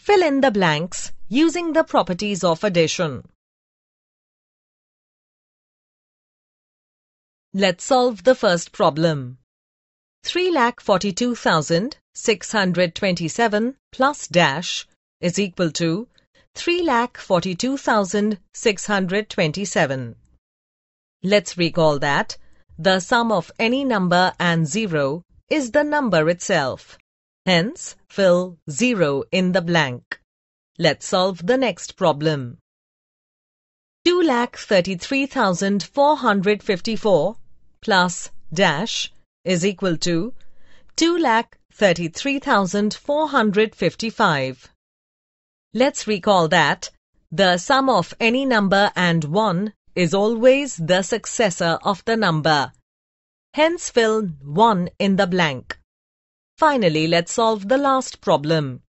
Fill in the blanks using the properties of addition. Let's solve the first problem. 3,42,627 plus dash is equal to 3,42,627. Let's recall that the sum of any number and zero is the number itself. Hence, fill zero in the blank. Let's solve the next problem. 2,33,454 plus dash is equal to 2,33,455. Let's recall that the sum of any number and 1 is always the successor of the number. Hence fill 1 in the blank. Finally, let's solve the last problem.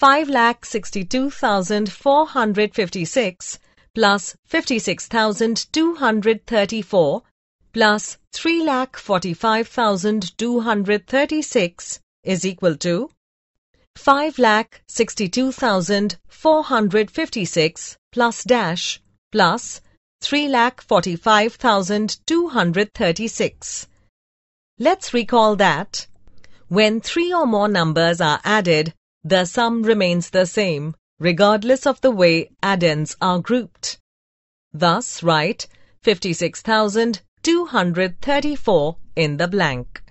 5,62,456 plus 56,234 plus 3,45,236 is equal to 5,62,456 plus dash plus 3,45,236. Let's recall that when three or more numbers are added, the sum remains the same regardless of the way addends are grouped. Thus write 56,234 in the blank.